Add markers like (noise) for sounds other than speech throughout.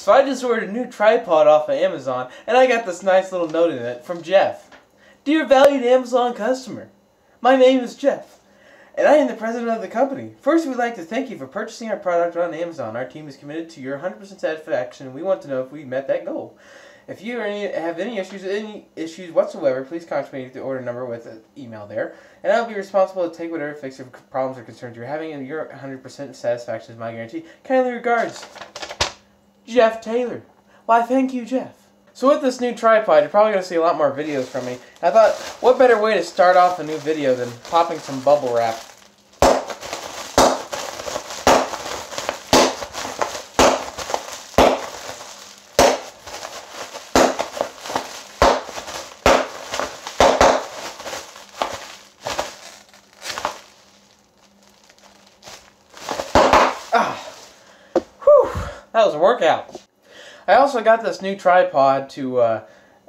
So I just ordered a new tripod off of Amazon, and I got this nice little note in it from Jeff. Dear valued Amazon customer, my name is Jeff, and I am the president of the company. First, we'd like to thank you for purchasing our product on Amazon. Our team is committed to your 100% satisfaction, and we want to know if we met that goal. If you any, have any issues, any issues whatsoever, please contact me at the order number with an email there, and I'll be responsible to take whatever fix of problems or concerns you're having, and your 100% satisfaction is my guarantee. Kindly regards, Jeff Taylor. Why, thank you, Jeff. So with this new tripod, you're probably going to see a lot more videos from me. I thought, what better way to start off a new video than popping some bubble wrap that was a workout. I also got this new tripod to uh,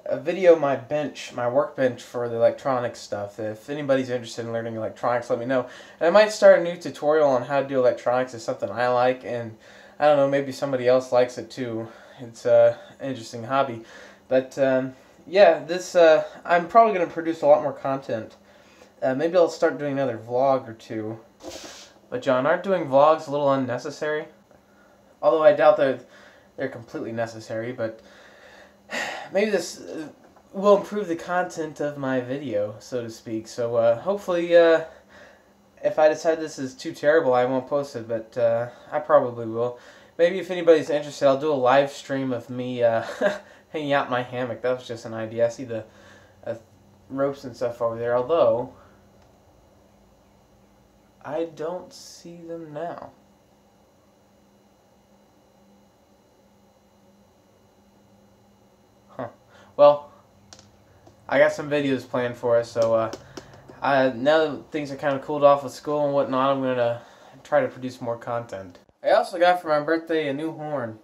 uh, video my bench, my workbench for the electronics stuff. If anybody's interested in learning electronics, let me know. And I might start a new tutorial on how to do electronics. It's something I like, and I don't know, maybe somebody else likes it too. It's uh, an interesting hobby. But um, yeah, this uh, I'm probably going to produce a lot more content. Uh, maybe I'll start doing another vlog or two. But Jon, aren't doing vlogs a little unnecessary? Although I doubt that they're completely necessary, but (sighs) maybe this uh, will improve the content of my video, so to speak. So uh, hopefully, uh, if I decide this is too terrible, I won't post it, but uh, I probably will. Maybe if anybody's interested, I'll do a live stream of me uh, (laughs) hanging out in my hammock. That was just an idea. I see the uh, ropes and stuff over there, although I don't see them now. Well, I got some videos planned for us, so uh, I, now that things are kind of cooled off with school and whatnot, I'm going to try to produce more content. I also got for my birthday a new horn.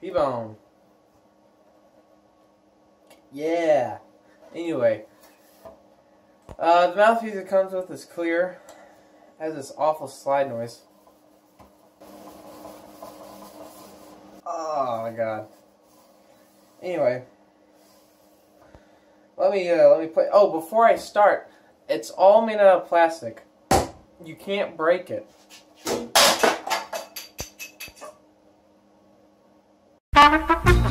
P-Bone. Yeah. Anyway. Uh, the mouthpiece it comes with is clear. has this awful slide noise. Oh my god. Anyway. Let me uh, let me play. Oh, before I start, it's all made out of plastic. You can't break it. (laughs)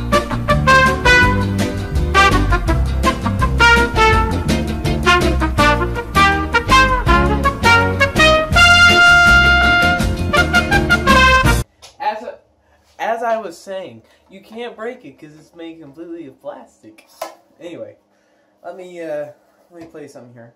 as I was saying, you can't break it because it's made completely of plastic. Anyway, let me uh, let me play something here.